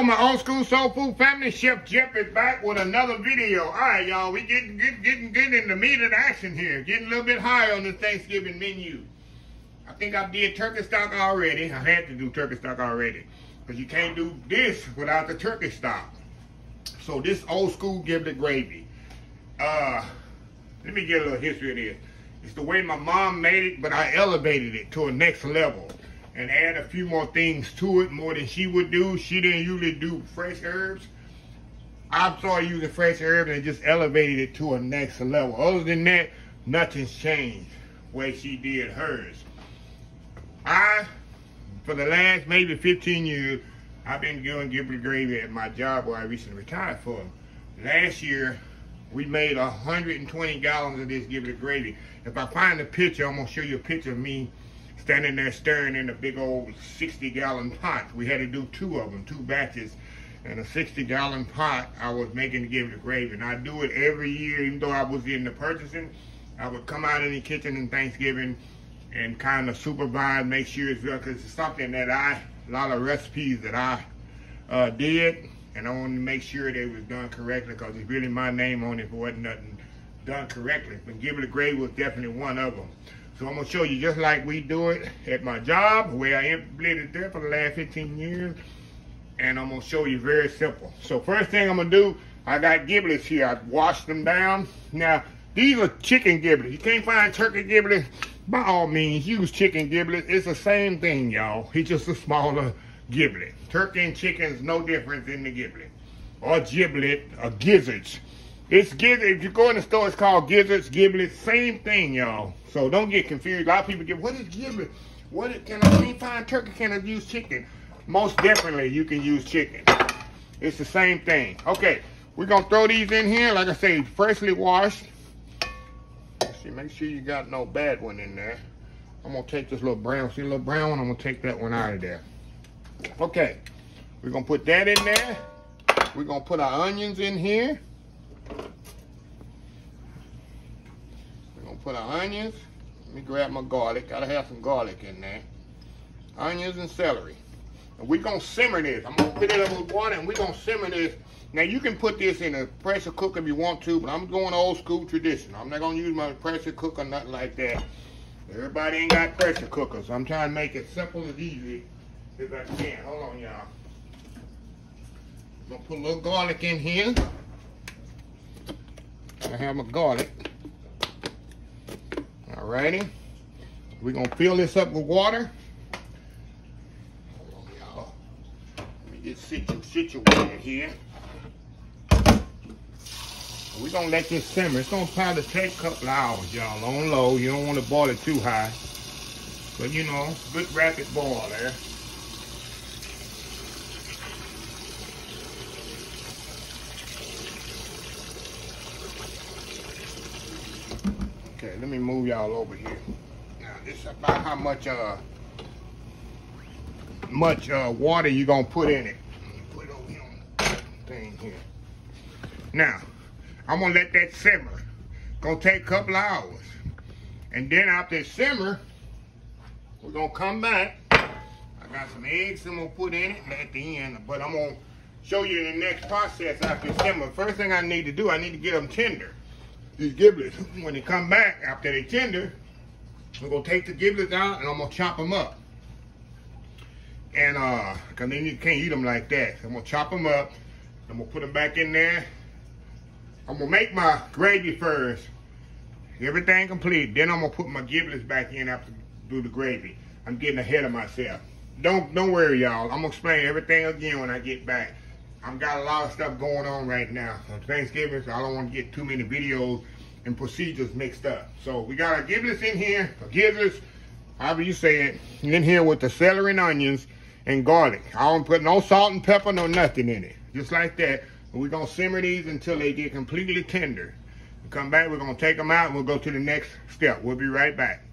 Hello, my old school soul food family. Chef Jeff is back with another video. All right, y'all, we getting get, getting getting in the meat and action here. Getting a little bit higher on the Thanksgiving menu. I think I did turkey stock already. I had to do turkey stock already, because you can't do this without the turkey stock. So this old school giblet gravy. Uh, let me get a little history of this. It's the way my mom made it, but I elevated it to a next level and add a few more things to it more than she would do. She didn't usually do fresh herbs. I started using fresh herbs and just elevated it to a next level. Other than that, nothing's changed way she did hers. I, for the last maybe 15 years, I've been doing giblet gravy at my job where I recently retired from. Last year, we made 120 gallons of this giblet gravy. If I find a picture, I'm gonna show you a picture of me standing there stirring in a big old 60 gallon pot. We had to do two of them, two batches. In a 60 gallon pot, I was making to give it gravy. And I do it every year, even though I was in the purchasing. I would come out in the kitchen in Thanksgiving and kind of supervise, make sure it's real, because it's something that I, a lot of recipes that I uh, did, and I wanted to make sure they was done correctly, because it's really my name on it it wasn't nothing done correctly. But It a Gravy was definitely one of them. So I'm gonna show you just like we do it at my job, where I implemented there for the last 15 years. And I'm gonna show you very simple. So first thing I'm gonna do, I got giblets here. I washed them down. Now, these are chicken giblets. You can't find turkey giblets, by all means, use chicken giblets. It's the same thing, y'all. It's just a smaller giblet. Turkey and chicken is no difference in the giblet. Or giblet, or gizzards. It's gizzard. If you go in the store, it's called gizzards, giblets. Same thing, y'all. So don't get confused. A lot of people get, what is giblet? What is, can I find turkey? Can I use chicken? Most definitely, you can use chicken. It's the same thing. Okay, we're gonna throw these in here. Like I say, freshly washed. Let's see, make sure you got no bad one in there. I'm gonna take this little brown, see little brown one? I'm gonna take that one out of there. Okay, we're gonna put that in there. We're gonna put our onions in here. We're gonna put our onions. Let me grab my garlic. Gotta have some garlic in there. Onions and celery. And we're gonna simmer this. I'm gonna put it up with water and we're gonna simmer this. Now you can put this in a pressure cooker if you want to, but I'm going old school tradition. I'm not gonna use my pressure cooker, or nothing like that. Everybody ain't got pressure cookers. I'm trying to make it simple and easy as I can. Hold on, y'all. I'm gonna put a little garlic in here. I have my garlic. Alrighty. We're gonna fill this up with water. Hold on, y'all. Let me get situ situated here. We're gonna let this simmer. It's gonna probably take a couple hours, y'all, on low. You don't want to boil it too high. But you know, good rapid boil there. Me move y'all over here. Now, this is about how much uh much uh water you gonna put in it. Put it over here thing here. Now, I'm gonna let that simmer. Gonna take a couple hours. And then after it simmer, we're gonna come back. I got some eggs I'm gonna put in it at the end, but I'm gonna show you the next process after simmer. First thing I need to do, I need to get them tender these giblets. When they come back after they tender, I'm gonna take the giblets out and I'm gonna chop them up. And uh, cause then you can't eat them like that. I'm gonna chop them up. I'm gonna put them back in there. I'm gonna make my gravy first. Everything complete. Then I'm gonna put my giblets back in after do the gravy. I'm getting ahead of myself. Don't don't worry, y'all. I'm gonna explain everything again when I get back. I've got a lot of stuff going on right now Thanksgiving, so I don't want to get too many videos and procedures mixed up. So we got our giblets in here, giblets, however you say it, in here with the celery and onions and garlic. I don't put no salt and pepper, no nothing in it. Just like that. We're going to simmer these until they get completely tender. We come back, we're going to take them out, and we'll go to the next step. We'll be right back.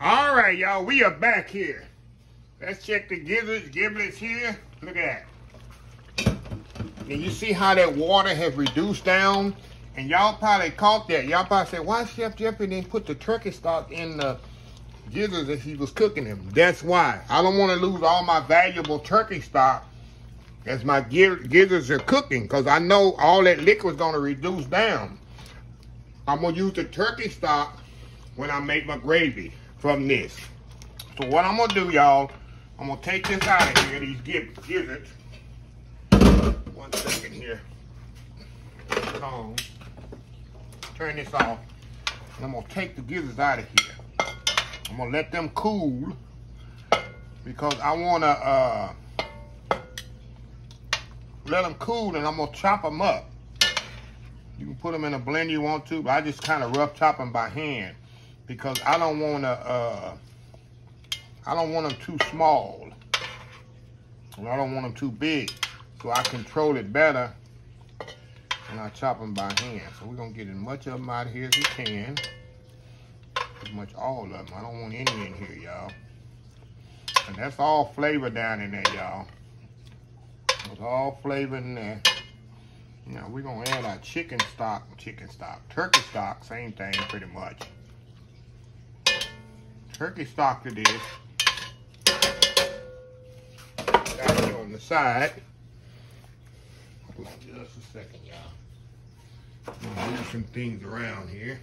All right, y'all, we are back here. Let's check the giblets, giblets here. Look at that. And you see how that water has reduced down? And y'all probably caught that. Y'all probably said, why Chef Jeffery didn't put the turkey stock in the gizzards as he was cooking them? That's why. I don't want to lose all my valuable turkey stock as my gizzards are cooking because I know all that liquid is going to reduce down. I'm going to use the turkey stock when I make my gravy from this. So what I'm going to do, y'all, I'm going to take this out of here, these gizzards. One second here. Turn this off. And I'm to take the gizzards out of here. I'm to let them cool because I want to uh, let them cool and I'm to chop them up. You can put them in a blender you want to, but I just kind of rough chop them by hand because I don't want to, uh, I don't want them too small. And I don't want them too big. So I control it better and I chop them by hand. So we're to get as much of them out of here as we can. Pretty much all of them. I don't want any in here, y'all. And that's all flavor down in there, y'all. It's all flavor in there. Now we're gonna add our chicken stock, chicken stock, turkey stock, same thing pretty much. Turkey stock to this. Got it on the side. Just a second, y'all. Move some things around here.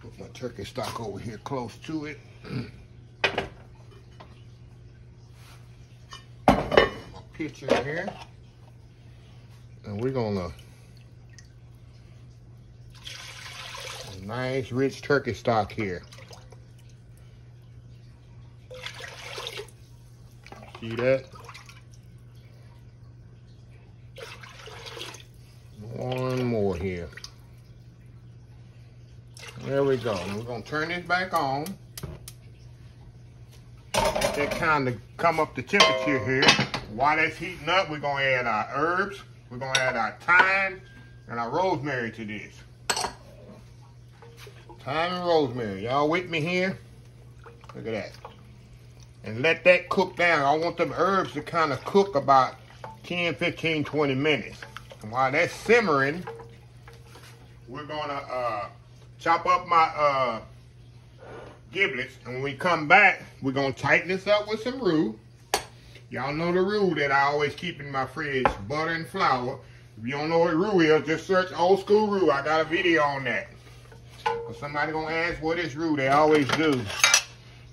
Put my turkey stock over here close to it. my pitcher here. And we're gonna nice rich turkey stock here. See that? One more here. There we go. we're gonna turn this back on. Let that kind of come up the temperature here. While that's heating up, we're gonna add our herbs. We're gonna add our thyme and our rosemary to this. Thyme and rosemary. Y'all with me here? Look at that. And let that cook down. I want them herbs to kind of cook about 10, 15, 20 minutes. And while that's simmering, we're gonna uh, chop up my uh, giblets. And when we come back, we're gonna tighten this up with some roux. Y'all know the roux that I always keep in my fridge, butter and flour. If you don't know what roux is, just search old school roux. I got a video on that. If somebody gonna ask what is roux, they always do.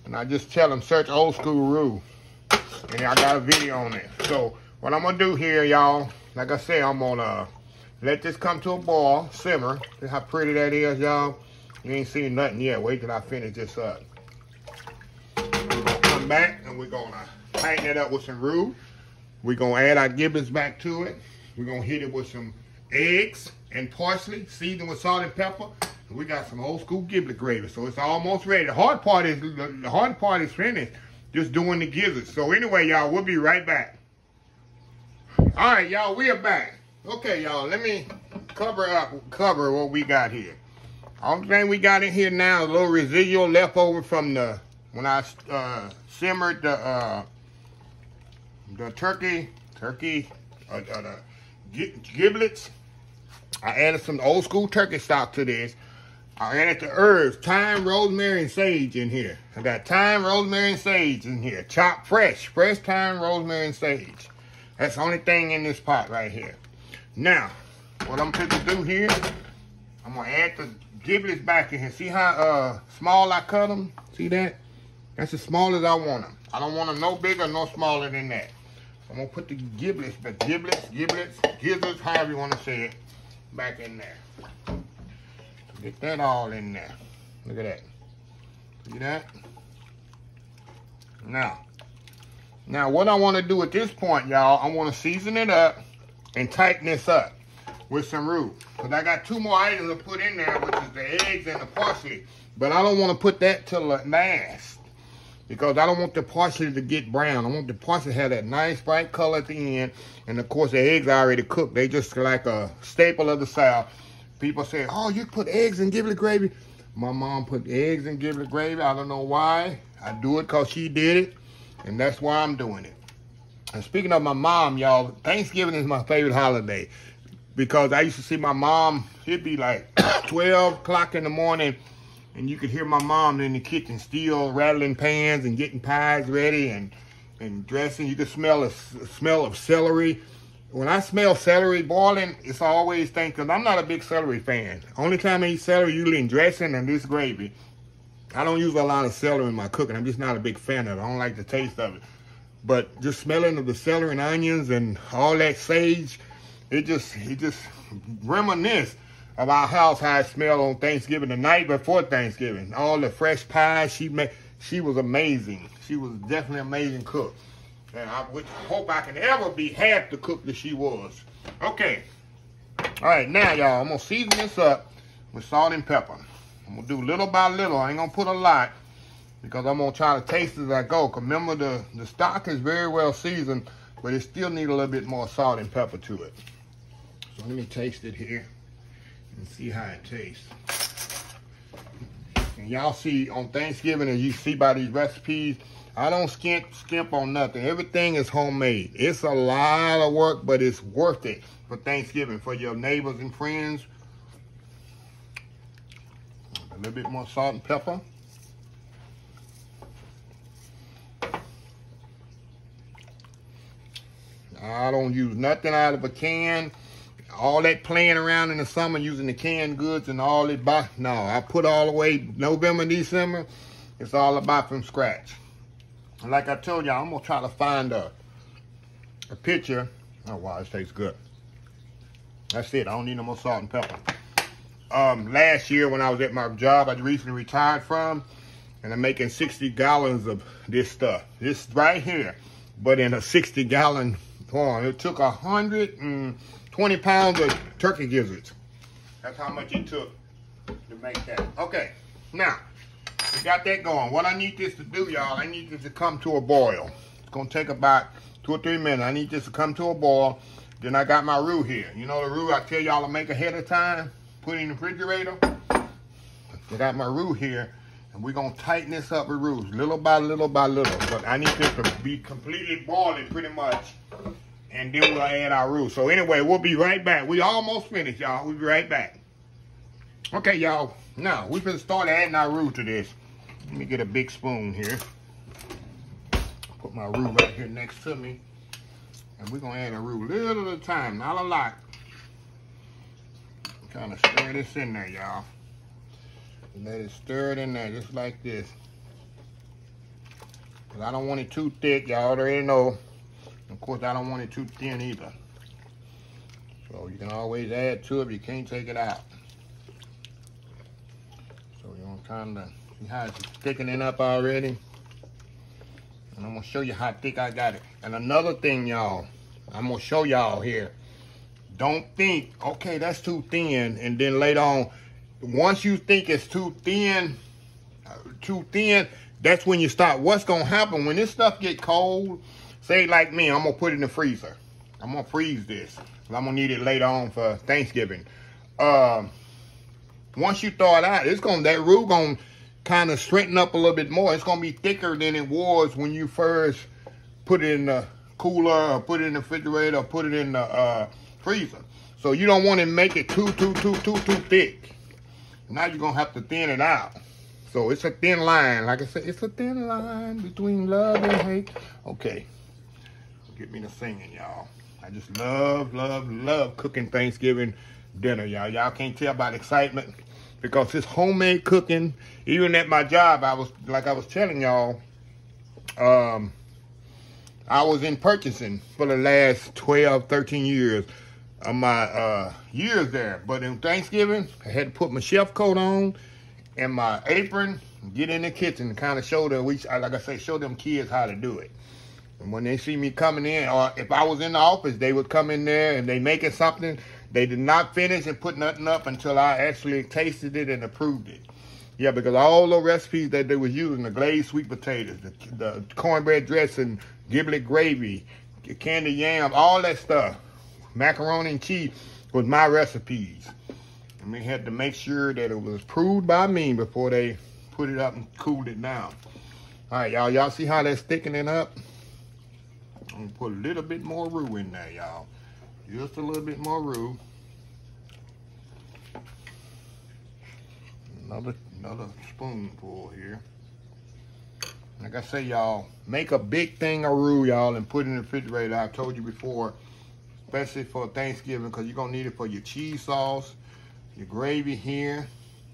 And I just tell them search old school roux. And I got a video on it. So what I'm gonna do here, y'all, like I said, I'm gonna uh, let this come to a boil, simmer. See how pretty that is, y'all. You ain't seen nothing yet. Wait till I finish this up. We're gonna come back and we're gonna tighten it up with some roux. We're gonna add our giblets back to it. We're gonna hit it with some eggs and parsley, seasoned with salt and pepper. We got some old school giblet gravy, so it's almost ready. The hard part is the hard part is finished, just doing the giblets. So anyway, y'all, we'll be right back. All right, y'all, we are back. Okay, y'all, let me cover up cover what we got here. Only thing we got in here now a little residual leftover from the when I uh, simmered the uh, the turkey, turkey, uh, uh, the giblets. I added some old school turkey stock to this. I added the herbs, thyme, rosemary, and sage in here. I got thyme, rosemary, and sage in here. Chopped fresh, fresh thyme, rosemary, and sage. That's the only thing in this pot right here. Now, what I'm going to do here, I'm going to add the giblets back in here. See how uh, small I cut them? See that? That's as small as I want them. I don't want them no bigger, no smaller than that. I'm gonna put the giblets, the giblets, giblets, gizzards, however you want to say it, back in there. Get that all in there. Look at that. See that? Now, now what I want to do at this point, y'all, I want to season it up and tighten this up with some roux. Because I got two more items to put in there, which is the eggs and the parsley. But I don't want to put that till last because I don't want the parsley to get brown. I want the parsley to have that nice bright color at the end. And of course, the eggs are already cooked. They just like a staple of the South. People say, oh, you put eggs in giblet gravy. My mom put eggs in giblet gravy. I don't know why. I do it because she did it. And that's why I'm doing it. And speaking of my mom, y'all, Thanksgiving is my favorite holiday. Because I used to see my mom, it'd be like 12 o'clock in the morning and you could hear my mom in the kitchen still rattling pans and getting pies ready and and dressing. You could smell a smell of celery. When I smell celery boiling, it's always thinking, I'm not a big celery fan. Only time I eat celery, usually in dressing and this gravy. I don't use a lot of celery in my cooking. I'm just not a big fan of it. I don't like the taste of it. But just smelling of the celery and onions and all that sage, it just, it just reminisce of our house how it smelled on Thanksgiving, the night before Thanksgiving. All the fresh pies she made, she was amazing. She was definitely an amazing cook. And I hope I can ever be half the cook that she was. Okay. All right, now y'all, I'm gonna season this up with salt and pepper. I'm gonna do little by little. I ain't gonna put a lot because I'm gonna try to taste as I go. Remember the, the stock is very well seasoned, but it still need a little bit more salt and pepper to it. So let me taste it here and see how it tastes. And y'all see on Thanksgiving, as you see by these recipes, I don't skimp, skimp on nothing. Everything is homemade. It's a lot of work, but it's worth it for Thanksgiving, for your neighbors and friends. A little bit more salt and pepper. I don't use nothing out of a can. All that playing around in the summer using the canned goods and all that. No, I put all the way November, December. It's all about from scratch. Like I told y'all, I'm to try to find a, a picture. Oh, wow, this tastes good. That's it. I don't need no more salt and pepper. Um, last year when I was at my job I recently retired from, and I'm making 60 gallons of this stuff. This right here, but in a 60 gallon form. It took 120 pounds of turkey gizzards. That's how much it took to make that. Okay, now, we got that going. What I need this to do, y'all, I need this to come to a boil. It's gonna take about two or three minutes. I need this to come to a boil. Then I got my roux here. You know the roux I tell y'all to make ahead of time? Put in the refrigerator. I got my roux here. And we're going to tighten this up with roux, little by little by little. But I need this to be completely boiling pretty much. And then we'll add our roux. So anyway, we'll be right back. We almost finished, y'all. We'll be right back. Okay, y'all. Now, we're going to start adding our roux to this. Let me get a big spoon here. Put my roux right here next to me. And we're going to add a roux little at a time, not a lot. Kind of stir this in there, y'all. Let it stir it in there just like this. Cause I don't want it too thick, y'all already know. Of course, I don't want it too thin either. So you can always add to it, you can't take it out. So you want kind of see how it's thickening up already. And I'm gonna show you how thick I got it. And another thing, y'all, I'm gonna show y'all here. Don't think, okay, that's too thin, and then later on, once you think it's too thin, uh, too thin, that's when you start. What's gonna happen when this stuff get cold? Say like me, I'm gonna put it in the freezer. I'm gonna freeze this. I'm gonna need it later on for Thanksgiving. Um, once you thaw it out, it's gonna that roux gonna kind of straighten up a little bit more. It's gonna be thicker than it was when you first put it in the cooler or put it in the refrigerator or put it in the uh, freezer. So you don't want to make it too, too, too, too, too thick. Now you're going to have to thin it out. So it's a thin line. Like I said, it's a thin line between love and hate. Okay. Get me to singing, y'all. I just love, love, love cooking Thanksgiving dinner, y'all. Y'all can't tell about excitement because it's homemade cooking. Even at my job, I was, like I was telling y'all, um, I was in purchasing for the last 12, 13 years of my uh, years there. But in Thanksgiving, I had to put my chef coat on and my apron, get in the kitchen and kind of show them, we, like I say, show them kids how to do it. And when they see me coming in, or if I was in the office, they would come in there and they making something. They did not finish and put nothing up until I actually tasted it and approved it. Yeah, because all the recipes that they was using, the glazed sweet potatoes, the, the cornbread dressing, giblet gravy, candy yam, all that stuff, macaroni and cheese was my recipes. And we had to make sure that it was approved by me before they put it up and cooled it down. All right, y'all, y'all see how that's thickening up? I'm gonna put a little bit more roux in there, y'all. Just a little bit more roux. Another Another spoonful here. Like I say, y'all, make a big thing of roux, y'all, and put it in the refrigerator. I told you before, especially for Thanksgiving, because you're going to need it for your cheese sauce, your gravy here,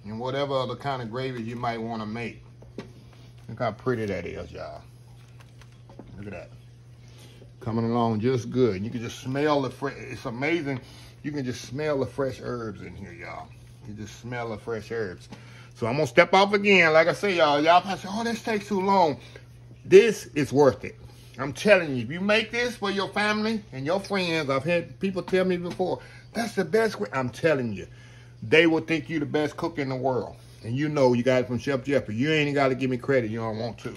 and whatever other kind of gravy you might want to make. Look how pretty that is, y'all. Look at that. Coming along just good. You can just smell the fresh. It's amazing. You can just smell the fresh herbs in here, y'all. You just smell the fresh herbs. So I'm gonna step off again. Like I say, y'all, y'all probably say, oh, this takes too long. This is worth it. I'm telling you, if you make this for your family and your friends, I've had people tell me before, that's the best way. I'm telling you, they will think you the best cook in the world. And you know you got it from Chef Jeffery. You ain't got to give me credit. You don't want to.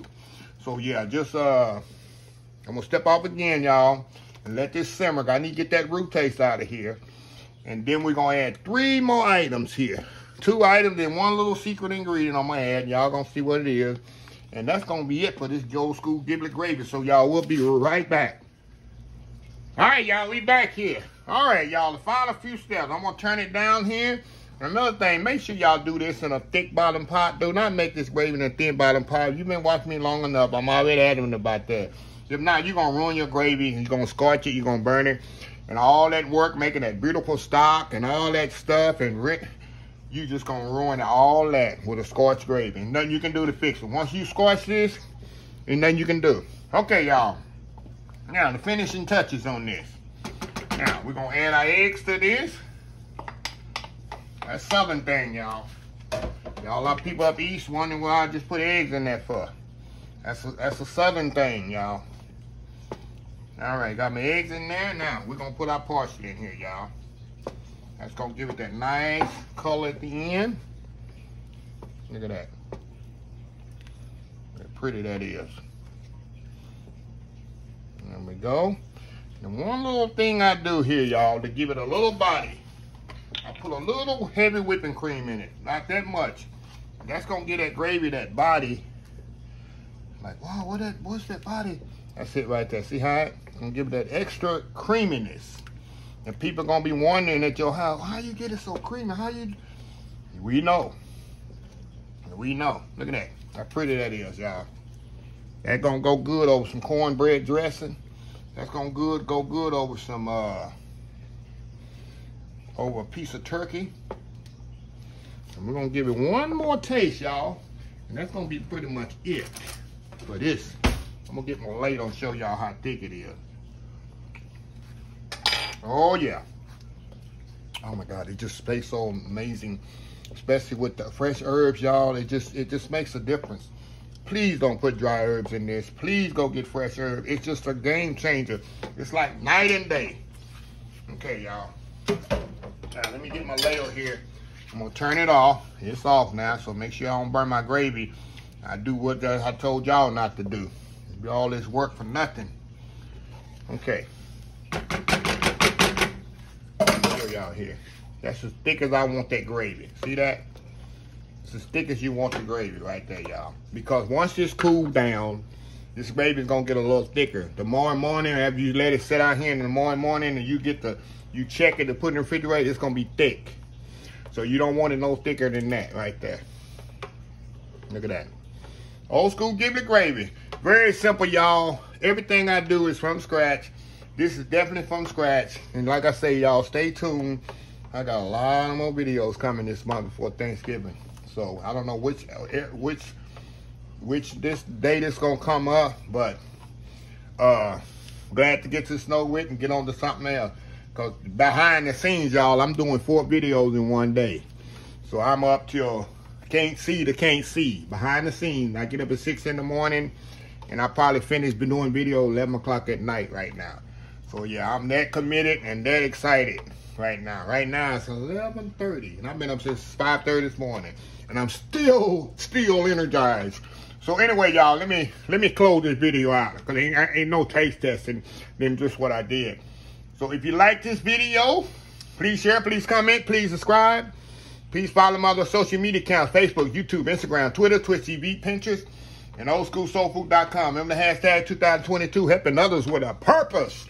So yeah, just uh, I'm gonna step off again, y'all, and let this simmer. I need to get that roux taste out of here. And then we're gonna add three more items here. Two items and one little secret ingredient I'm gonna add. Y'all gonna see what it is. And that's gonna be it for this Old School Giblet Gravy. So y'all, we'll be right back. All right, y'all, we back here. All right, y'all, the final few steps. I'm gonna turn it down here. Another thing, make sure y'all do this in a thick bottom pot. Do not make this gravy in a thin bottom pot. You've been watching me long enough. I'm already adamant about that. If not, you're going to ruin your gravy. You're going to scorch it. You're going to burn it. And all that work making that beautiful stock and all that stuff and Rick, you just going to ruin all that with a scorched gravy. And nothing you can do to fix it. Once you scorch this, ain't nothing you can do. Okay, y'all. Now, the finishing touches on this. Now, we're going to add our eggs to this. That's southern thing, y'all. Y'all lot of people up east wondering why I just put eggs in there for. That's a, that's a southern thing, y'all. All right, got my eggs in there. Now, we're going to put our parsley in here, y'all. That's going to give it that nice color at the end. Look at that. How pretty that is. There we go. And one little thing I do here, y'all, to give it a little body. I put a little heavy whipping cream in it. Not that much. That's gonna get that gravy, that body. Like, wow, what that what's that body? That's it right there. See how it gonna give it that extra creaminess. And people gonna be wondering at your house, how you get it so creamy? How you we know. We know. Look at that. How pretty that is, y'all. That gonna go good over some cornbread dressing. That's gonna good go good over some uh over a piece of turkey. And we're gonna give it one more taste, y'all. And that's gonna be pretty much it for this. I'm gonna get my ladle and show y'all how thick it is. Oh yeah. Oh my God, it just tastes so amazing, especially with the fresh herbs, y'all. It just it just makes a difference. Please don't put dry herbs in this. Please go get fresh herbs. It's just a game changer. It's like night and day. Okay, y'all. Now, let me get my ladle here. I'm gonna turn it off. It's off now, so make sure I don't burn my gravy. I do what I told y'all not to do. Do all this work for nothing. Okay. Y'all here. That's as thick as I want that gravy. See that? It's as thick as you want the gravy right there, y'all. Because once this cool down, this gravy's gonna get a little thicker. The morning after you let it sit out here in the morning morning and you get the you check it to put in the refrigerator, it's gonna be thick. So you don't want it no thicker than that right there. Look at that. Old school giblet gravy. Very simple, y'all. Everything I do is from scratch. This is definitely from scratch. And like I say, y'all, stay tuned. I got a lot of more videos coming this month before Thanksgiving. So I don't know which which which this date is gonna come up, but uh glad to get to Snow Wit and get on to something else. Because behind the scenes, y'all, I'm doing four videos in one day. So I'm up till can't see to can't see. Behind the scenes, I get up at 6 in the morning, and I probably finish been doing video 11 o'clock at night right now. So yeah, I'm that committed and that excited right now. Right now, it's 11.30, and I've been up since 5.30 this morning. And I'm still, still energized. So anyway, y'all, let me let me close this video out because ain't, ain't no taste testing than just what I did. So if you like this video, please share, please comment, please subscribe. Please follow my other social media accounts, Facebook, YouTube, Instagram, Twitter, Twitch TV, Pinterest, and oldschoolsoulfood.com. Remember the hashtag 2022, helping others with a purpose.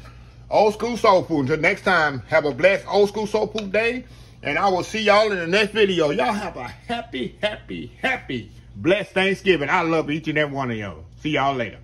Old School Soul Food. Until next time, have a blessed Old School Soul Food day And I will see y'all in the next video. Y'all have a happy, happy, happy, blessed Thanksgiving. I love each and every one of y'all. See y'all later.